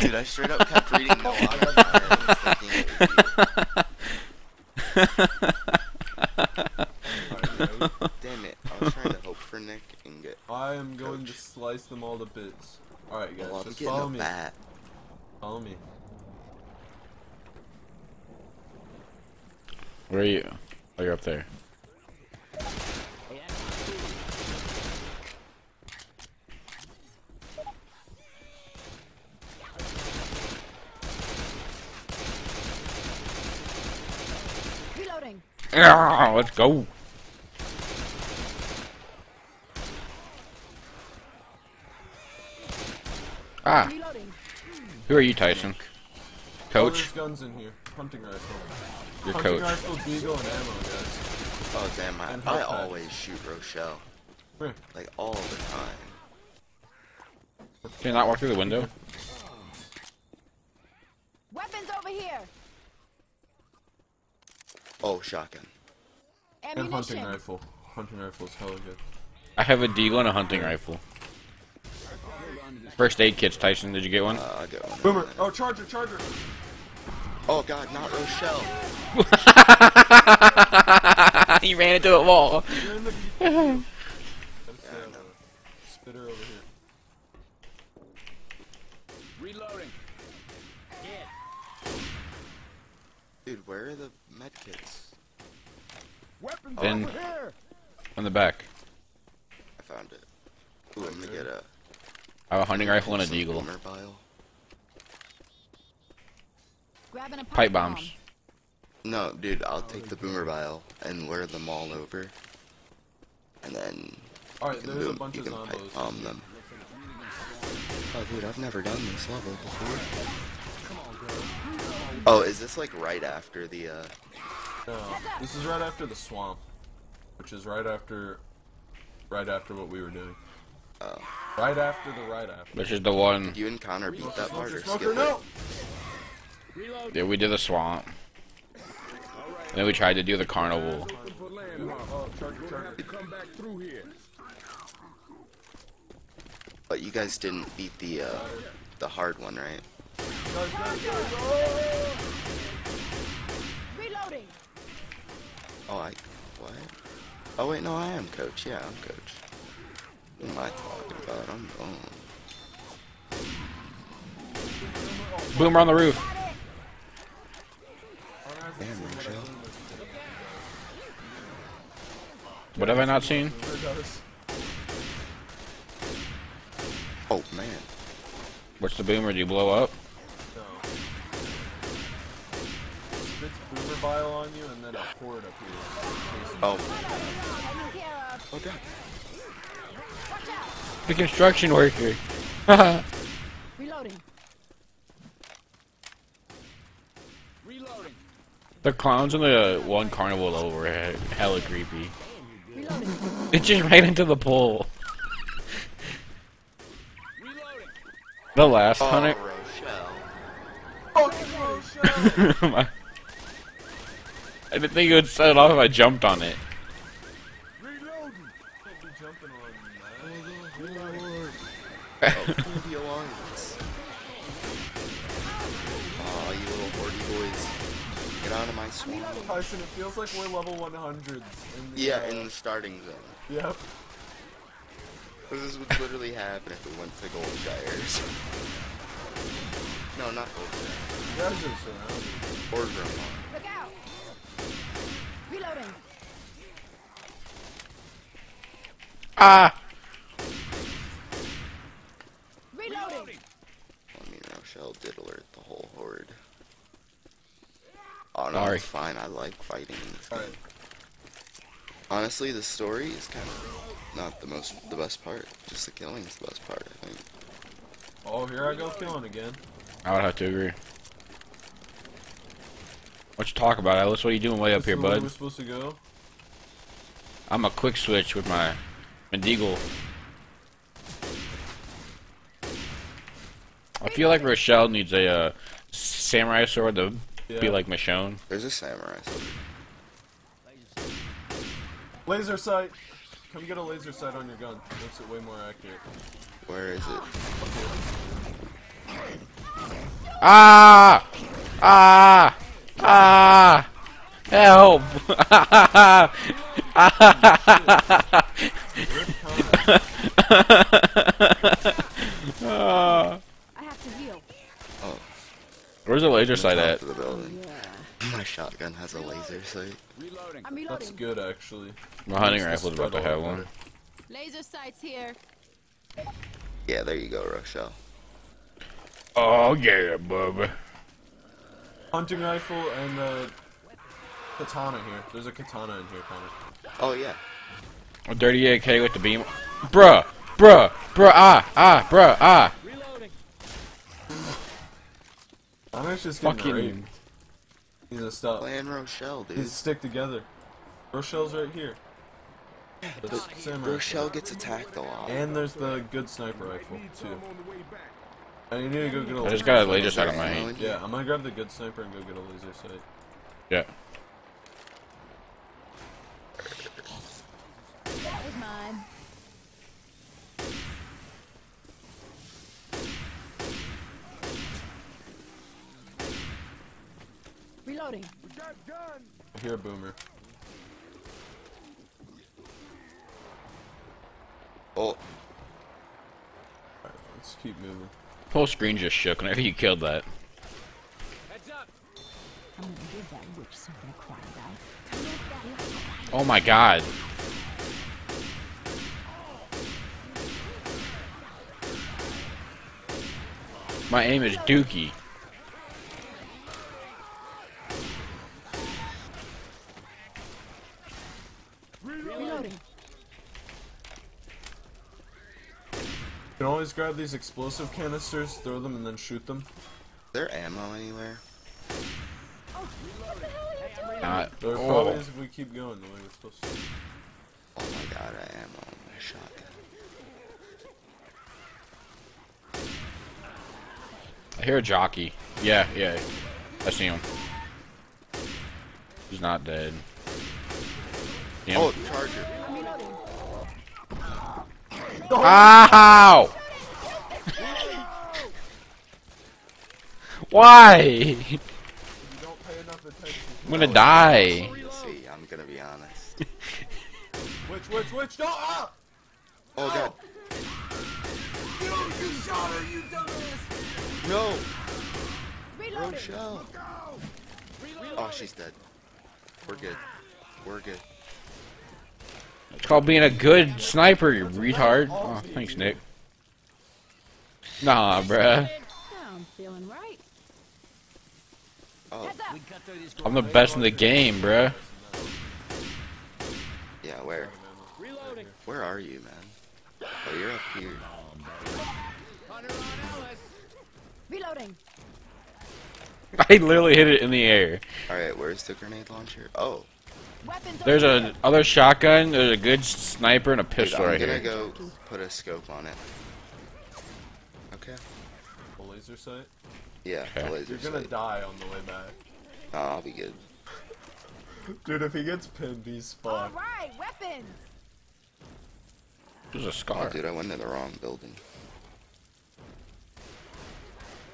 Dude, I straight up kept reading the log on fire and was thinking it was you. Damn it, I was trying to hope for Nick and get. I am going to slice them all to bits. Alright guys, oh, Well, just follow me. bat. Follow me. Where are you? Oh, you're up there. Reloading. Ah, let's go. Ah, who are you, Tyson? Coach? there's guns in here. Hunting rifle. Your Hunting coach. rifle, deagle, and ammo, guys. Oh damn, I, And I health pack. always shoot Rochelle. Come. Like all the time. Can you not walk through the window? Weapons over here. Oh, shotgun. And hunting rifle. Hunting rifle is hella good. I have a deagle and a hunting rifle. First aid kits, Tyson. Did you get one? Uh, I'll get one. Boomer! Oh, charger, charger! Oh god, not Rochelle. he ran into a wall. You're in the... That's, Yeah, I know. Spitter over here. Reloading. Dude, where are the medkits? In, on the back. I found it. Ooh, I'm gonna get a. I have a hunting rifle and a some deagle. boomer bile. A pipe, Pipe bomb. bombs. No, dude, I'll take the boomer bile and wear them all over. And then Alright, you can, a bunch you of can pipe bomb them. Oh, dude, I've never done this level before. Oh, is this like right after the, uh... No, this is right after the swamp. Which is right after... Right after what we were doing. Oh. Right after the right after. Which is the one. Did you and Connor beat that part or skip no! it? Yeah, we did the swamp. And then we tried to do the carnival. Charger, charger. But you guys didn't beat the, uh... The hard one, right? Guys, guys, guys, oh! Reloading. Oh, I... What? Oh, wait, no, I am coach. Yeah, I'm coach. What am I talking about? I'm wrong. Boomer on the roof. Damn, Rochelle. What have I not seen? Oh, man. What's the boomer? Do you blow up? Spits boomer bile on you and then a horde up here. Oh, Taken care of. oh, God. The construction worker. Reloading. the clowns in the uh, one carnival level were hella creepy. Reloading. It just ran into the pole. The last Oh, hunter. Rochelle. I didn't think it would set it off if I jumped on it. Can't be jumping on Oh, pull the alliance. Aw, you little hordy boys. Get out of my swamp. that. Tyson, it feels like we're level 100s. In the, Yeah, uh, in the starting zone. Yep. This would literally happen if we went to Gold Shires. No, not Gold Shires. You guys are surrounded. Or Vermont. Look out. Reloading. Ah! Reloading. I mean, Rochelle did alert the whole horde. Oh no, Sorry. it's fine. I like fighting in this game. Honestly, the story is kind of not the most, the best part. Just the killing is the best part, I think. Oh, here I go killing again. I would have to agree. What you talk about, Ellis? What are you doing way up This here, is where bud? We're supposed to go. I'm a quick switch with my Mendigo. I feel like Rochelle needs a uh, samurai sword to be like Michonne. There's a samurai sword. Laser sight. Come get a laser sight on your gun. Makes it way more accurate. Where is it? Ah! Ah! Ah! Help! Ah. I have to heal. Where's the laser sight at? the building. Yeah. My shotgun has a laser sight. Reloading. I'm reloading. That's good, actually. My hunting Makes the rifle's about to have one. Laser sights here. Yeah, there you go, Rochelle. Oh yeah, bub. Hunting rifle and uh, katana here. There's a katana in here, Connor. Oh yeah. A dirty AK with the beam. Bruh! Bruh! Bruh! Ah! Ah! Bruh! Ah! Connor's just getting Fucking. raped. He's gonna stop. Playing Rochelle, dude. He's stick together. Rochelle's right here. But That's samurai. Rochelle gets attacked a lot. And there's the good sniper rifle too. And you need to go get a I just got a laser sight on my ammo hand. Yeah, I'm gonna grab the good sniper and go get a laser sight. Yeah. That was mine. Reloading. I hear a boomer. Oh, Alright, let's keep moving. Whole screen just shook whenever you killed that. I'm gonna give that witch something to cry about. Oh my god. My aim is dookie. Reloading. You can always grab these explosive canisters, throw them, and then shoot them. is there ammo anywhere? Not. There probably Oh. is if we keep going the way we're supposed to. Oh my god, I am on my shotgun. I hear a jockey. Yeah, yeah. I see him. He's not dead. See him? Oh, charger. I'm. Ow! Why? You don't pay enough attention. I'm gonna die. See, I'm gonna be honest. Which, which, which? Don't! Ah! Oh god. You, you shot her, you dumbass! No! Reloading. Rochelle! Oh, she's dead. We're good. We're good. It's called being a good sniper, you retard. Oh, thanks, Nick. Nah, bruh. I'm feeling right. Oh, Heads up. I'm the best in the game, bruh. yeah, where? Where are you, man? Oh, you're up here. Reloading. I literally hit it in the air. Alright, where's the grenade launcher? Oh, Weapons. There's over a other shotgun, there's a good sniper, and a pistol dude, pistol I'm right gonna here. go put a scope on it. Okay. A laser sight? Yeah, the Okay. laser You're gonna sight. die on the way back. Oh, I'll be good. Dude, if he gets pinned, he's All fucked. right, weapons. There's a Oh, scar. dude, I went to the wrong building.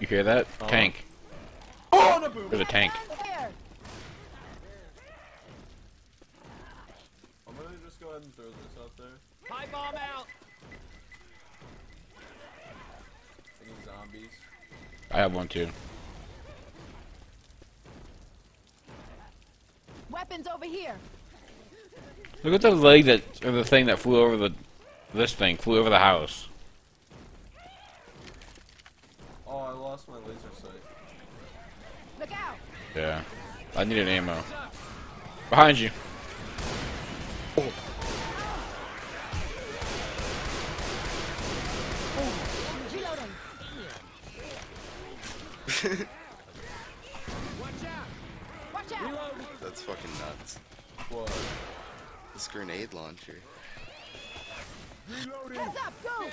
You hear that? Oh. Tank. Oh, no boom! There's a tank. Here. I'm gonna just go ahead and throw this out there. Pipe bomb out. Any zombies? I have one too. Weapons over here. Look at the leg that, or the thing that flew over the, this thing flew over the house. Oh, I lost my laser sight. Look out. Yeah. I needed ammo. Behind you. Oh, reloading. Watch out. That's fucking nuts. What? This grenade launcher. Heads up. Go.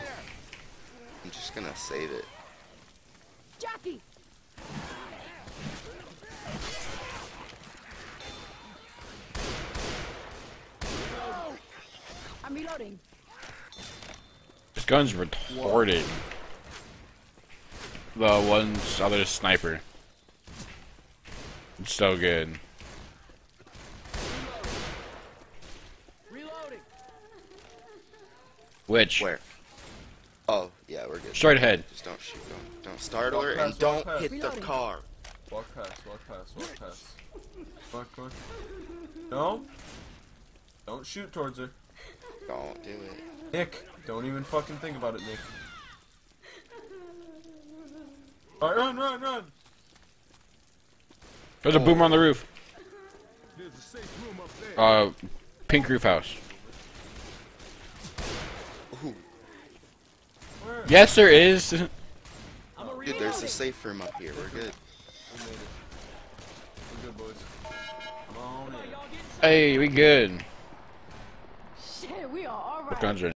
I'm just gonna save it. Jockey. I'm reloading. This gun's retarded. the one's other sniper. It's so good. Reloading. Which? Where? Oh, yeah, we're good. Straight ahead. Just don't shoot. Don't, don't startle her past, and don't past. hit the car. Walk past, walk past, walk past. Walk, walk. No. Don't shoot towards her. Don't do it. Nick, don't even fucking think about it, Nick. Alright, run, run, run! There's a boomer on the roof. Uh, pink roof house. Ooh, Oh. Yes, there is. dude, there's a safe room up here. We're good. We made it. We're good, boys. Come on in. hey, we good. Shit, we are. Guns are